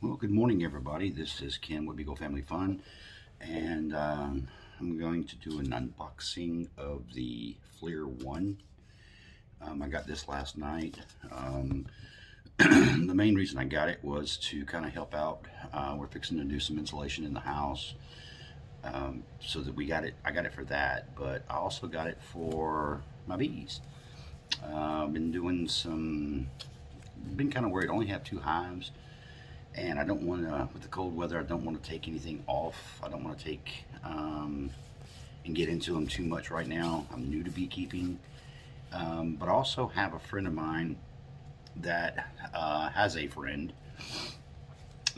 Well, good morning, everybody. This is Ken with Beagle Family Fun, and um, I'm going to do an unboxing of the FLIR One. Um, I got this last night. Um, the main reason I got it was to kind of help out. Uh, we're fixing to do some insulation in the house, um, so that we got it. I got it for that, but I also got it for my bees. Uh, I've been doing some. Been kind of worried. I only have two hives and I don't want to, with the cold weather, I don't want to take anything off. I don't want to take um, and get into them too much right now. I'm new to beekeeping, um, but I also have a friend of mine that uh, has a friend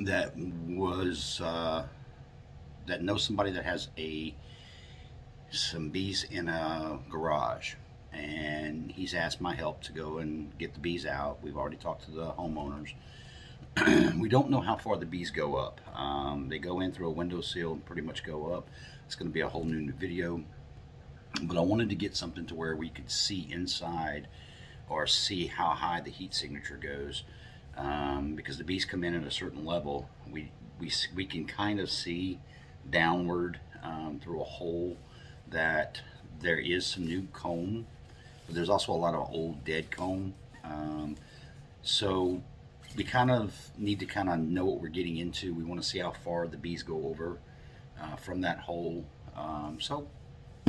that was uh, that knows somebody that has a some bees in a garage and he's asked my help to go and get the bees out. We've already talked to the homeowners we don't know how far the bees go up. Um, they go in through a window sill and pretty much go up. It's going to be a whole new video. But I wanted to get something to where we could see inside or see how high the heat signature goes. Um, because the bees come in at a certain level, we, we, we can kind of see downward um, through a hole that there is some new comb. But there's also a lot of old dead comb. Um, so we kind of need to kind of know what we're getting into. We want to see how far the bees go over uh, from that hole. Um, so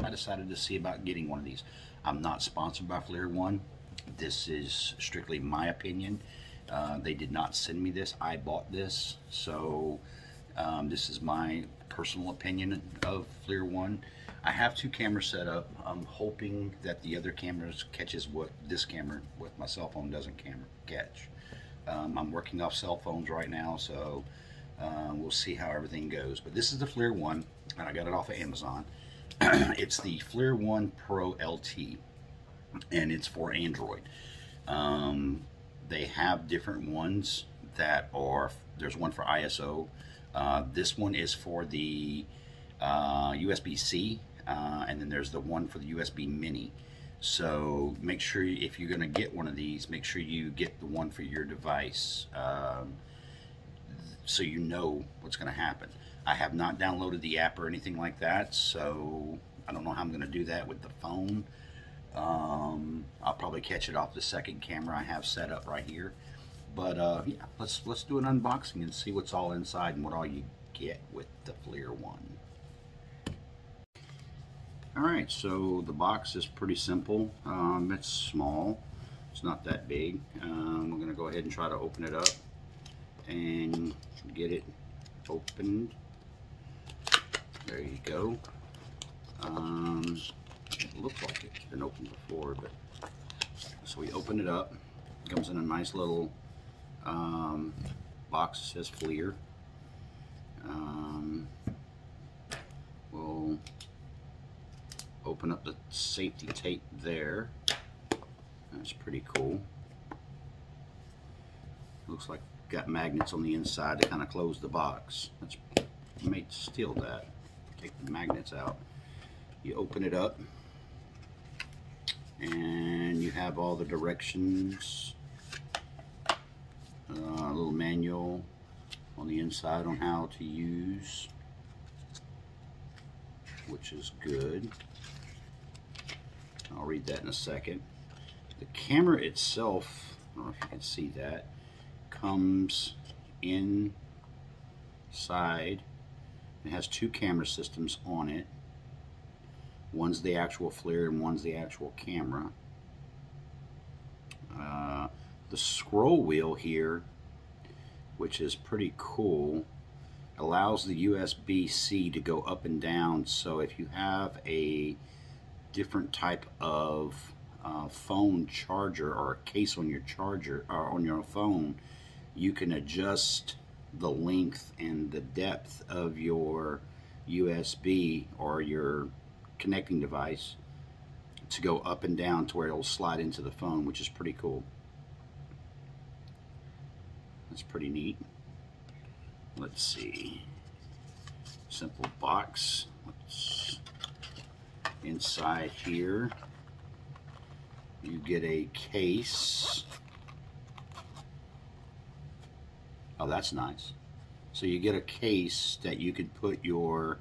I decided to see about getting one of these. I'm not sponsored by FLIR One. This is strictly my opinion. Uh, they did not send me this. I bought this. So um, this is my personal opinion of FLIR One. I have two cameras set up. I'm hoping that the other cameras catches what this camera with my cell phone doesn't camera catch. Um, I'm working off cell phones right now, so uh, we'll see how everything goes. But this is the FLIR One, and I got it off of Amazon. it's the FLIR One Pro LT, and it's for Android. Um, they have different ones that are, there's one for iOS. Uh, this one is for the uh, USB-C, uh, and then there's the one for the USB Mini. So make sure if you're going to get one of these, make sure you get the one for your device um, so you know what's going to happen. I have not downloaded the app or anything like that, so I don't know how I'm going to do that with the phone. Um, I'll probably catch it off the second camera I have set up right here. But uh, yeah, let's let's do an unboxing and see what's all inside and what all you get with the FLIR one. Alright, so the box is pretty simple. Um, it's small. It's not that big. Um, we're going to go ahead and try to open it up and get it opened. There you go. Um, it looks like it's been opened before, but so we open it up. It comes in a nice little um, box It says FLIR. Um, we'll open up the safety tape there. That's pretty cool. Looks like got magnets on the inside to kind of close the box. Let's may steal that. Take the magnets out. You open it up and you have all the directions. Uh, a little manual on the inside on how to use which is good. I'll read that in a second. The camera itself, I don't know if you can see that, comes inside. It has two camera systems on it. One's the actual FLIR and one's the actual camera. Uh, the scroll wheel here, which is pretty cool, allows the USB-C to go up and down. So if you have a different type of uh, phone charger or a case on your charger or on your phone, you can adjust the length and the depth of your USB or your connecting device to go up and down to where it'll slide into the phone, which is pretty cool. That's pretty neat. Let's see. Simple box. Let's inside here you get a case oh that's nice So you get a case that you could put your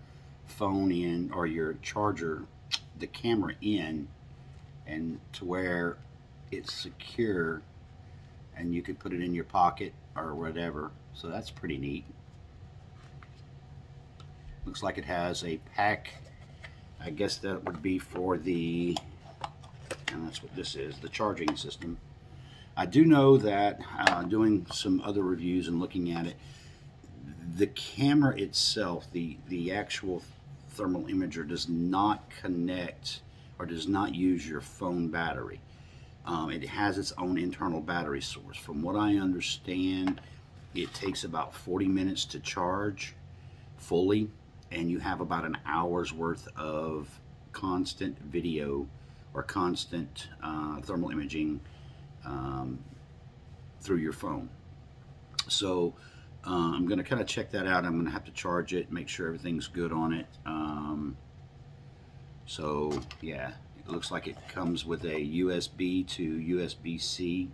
phone in or your charger, the camera in, and to where it's secure and you could put it in your pocket or whatever. So that's pretty neat. Looks like it has a pack. I guess that would be for the, and that's what this is, the charging system. I do know that uh, doing some other reviews and looking at it, the camera itself, the, the actual thermal imager does not connect or does not use your phone battery. Um, it has its own internal battery source. From what I understand, it takes about 40 minutes to charge fully, and you have about an hour's worth of constant video or constant uh, thermal imaging um, through your phone. So uh, I'm going to kind of check that out. I'm going to have to charge it, make sure everything's good on it. Um, so yeah, it looks like it comes with a USB to USB-C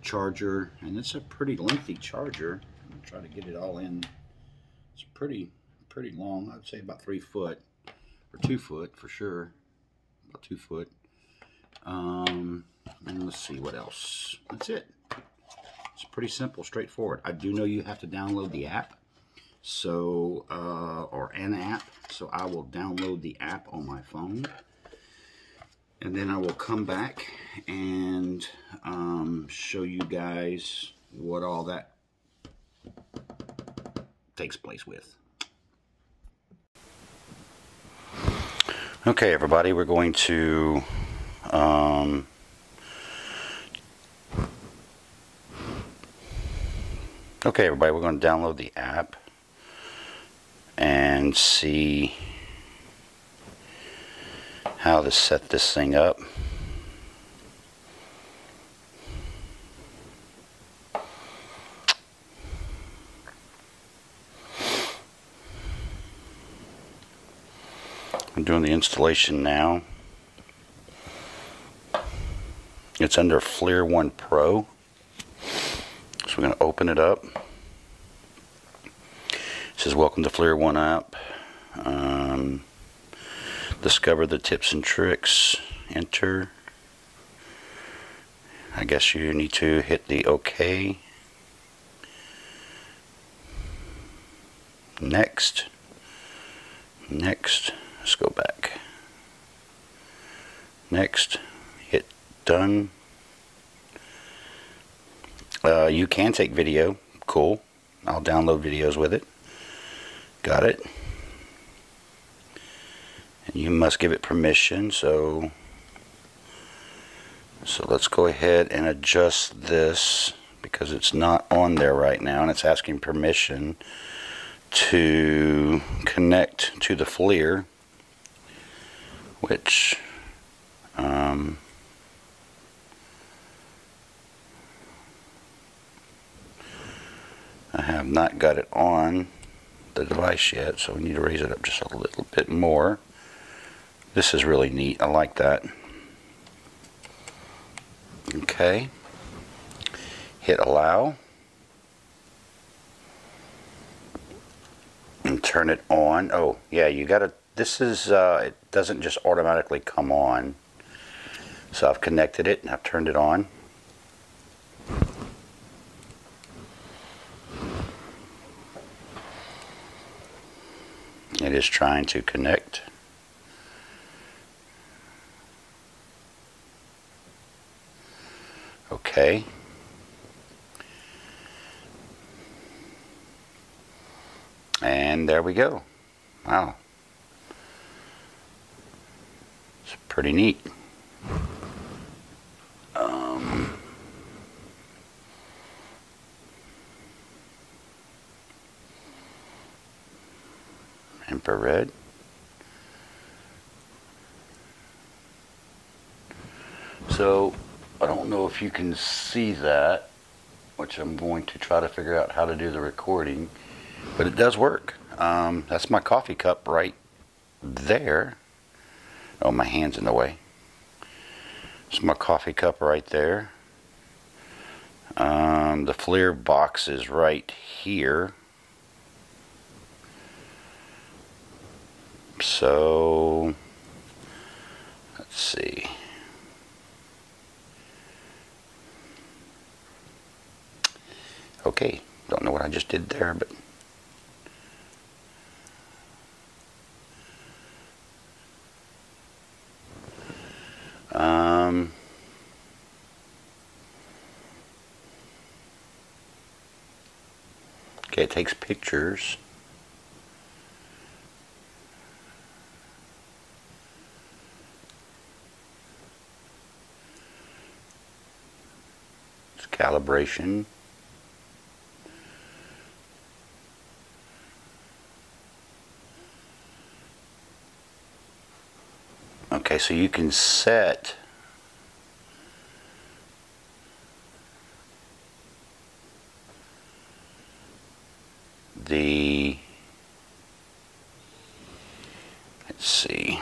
charger, and it's a pretty lengthy charger. I'm going to try to get it all in. It's pretty, pretty long. I'd say about three foot, or two foot for sure. About two foot. Um, and let's see what else. That's it. It's pretty simple, straightforward. I do know you have to download the app, so uh, or an app. So I will download the app on my phone, and then I will come back and um, show you guys what all that takes place with. Okay, everybody, we're going to um, Okay, everybody, we're going to download the app and see how to set this thing up. I'm doing the installation now. It's under FLIR One Pro. So we're going to open it up. It says, Welcome to FLIR One app. Um, discover the tips and tricks. Enter. I guess you need to hit the OK. Next. Next. Let's go back. Next. Hit done. Uh, you can take video. Cool. I'll download videos with it. Got it. And you must give it permission. So, so let's go ahead and adjust this because it's not on there right now and it's asking permission to connect to the FLIR which um, I have not got it on the device yet, so we need to raise it up just a little bit more. This is really neat. I like that. Okay. Hit allow. And turn it on. Oh, yeah, you got to, this is, uh, it doesn't just automatically come on. So I've connected it and I've turned it on. It is trying to connect. Okay. And there we go. Wow. It's pretty neat. infrared. So I don't know if you can see that, which I'm going to try to figure out how to do the recording, but it does work. Um, that's my coffee cup right there. Oh, my hand's in the way. It's my coffee cup right there. Um, the FLIR box is right here. So, let's see. Okay, don't know what I just did there, but... okay, it takes pictures. It's calibration. Okay, so you can set the let's see.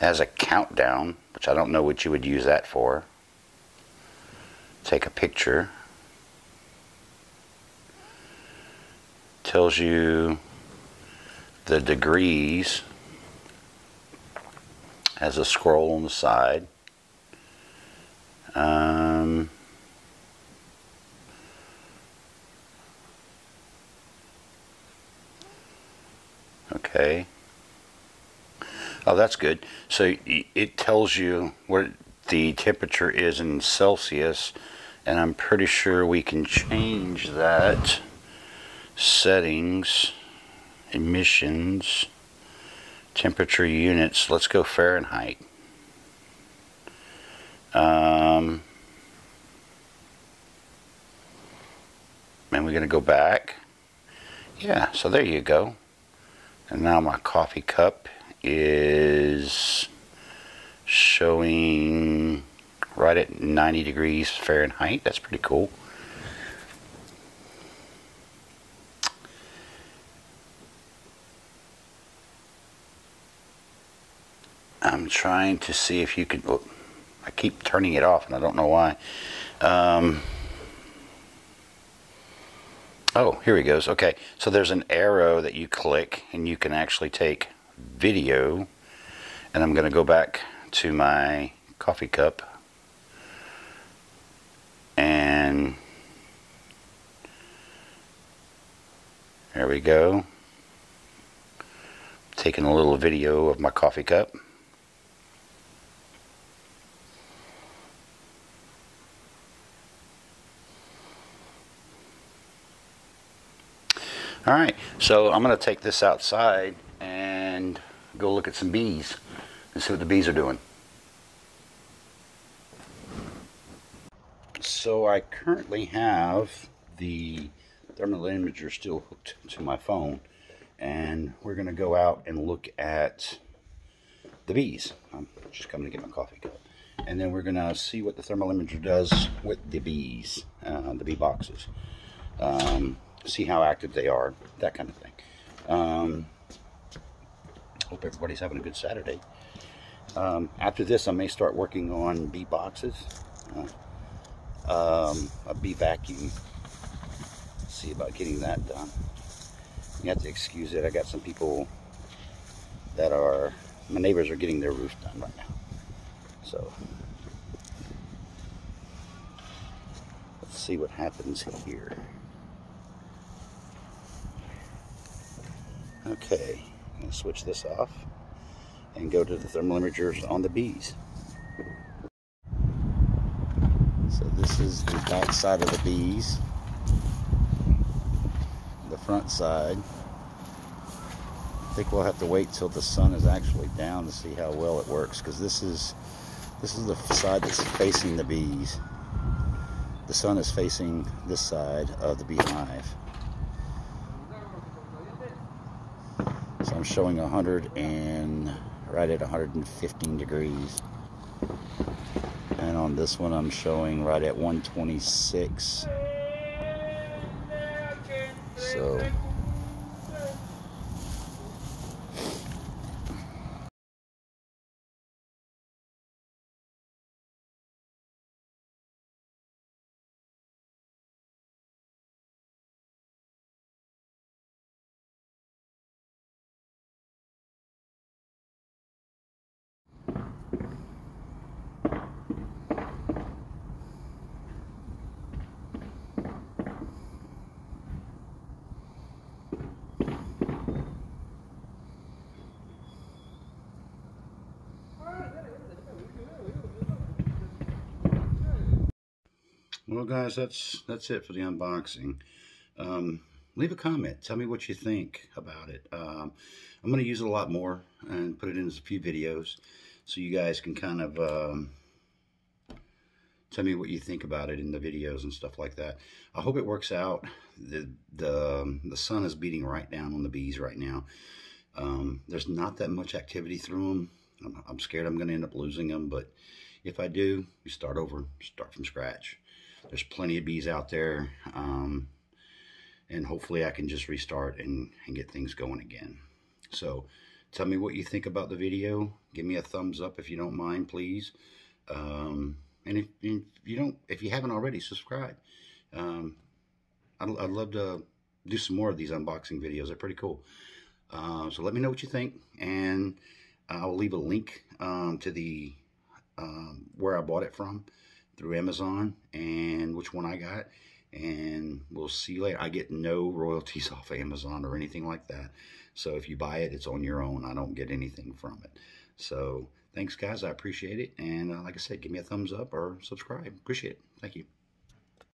As a countdown which I don't know what you would use that for. Take a picture. Tells you the degrees has a scroll on the side um, okay oh that's good so it tells you what the temperature is in Celsius and I'm pretty sure we can change that settings, emissions, temperature units. Let's go Fahrenheit. Um, and we're going to go back. Yeah, so there you go. And now my coffee cup is showing right at 90 degrees Fahrenheit. That's pretty cool. I'm trying to see if you can. Oh, I keep turning it off, and I don't know why. Um, oh, here he goes. Okay, so there's an arrow that you click, and you can actually take video. And I'm going to go back to my coffee cup. And there we go. Taking a little video of my coffee cup. All right, so I'm going to take this outside and go look at some bees and see what the bees are doing. So I currently have the thermal imager still hooked to my phone and we're going to go out and look at the bees. I'm just coming to get my coffee cup. And then we're going to see what the thermal imager does with the bees, uh, the bee boxes. Um, see how active they are, that kind of thing. Um, hope everybody's having a good Saturday. Um, after this, I may start working on bee boxes, uh, um, a bee vacuum. See about getting that done. You have to excuse it. I got some people that are, my neighbors are getting their roof done right now. So, let's see what happens here. Okay, I'm going to switch this off and go to the thermal imagers on the bees. So this is the back side of the bees. The front side. I think we'll have to wait till the sun is actually down to see how well it works because this is this is the side that's facing the bees. The sun is facing this side of the beehive. I'm showing 100 and right at 115 degrees. And on this one I'm showing right at 126. So Well, guys, that's that's it for the unboxing. Um, leave a comment. Tell me what you think about it. Um, I'm going to use it a lot more and put it in a few videos so you guys can kind of um, tell me what you think about it in the videos and stuff like that. I hope it works out. The, the, the sun is beating right down on the bees right now. Um, there's not that much activity through them. I'm, I'm scared I'm going to end up losing them, but if I do, we start over, start from scratch. There's plenty of bees out there, um, and hopefully I can just restart and, and get things going again. So tell me what you think about the video. Give me a thumbs up if you don't mind, please. Um, and if, if, you don't, if you haven't already, subscribe. Um, I'd, I'd, love to do some more of these unboxing videos. They're pretty cool. Uh, so let me know what you think, and I'll leave a link um, to the um, where I bought it from through Amazon and which one I got. And we'll see you later. I get no royalties off Amazon or anything like that. So if you buy it, it's on your own. I don't get anything from it. So thanks, guys. I appreciate it. And uh, like I said, give me a thumbs up or subscribe. Appreciate it. Thank you.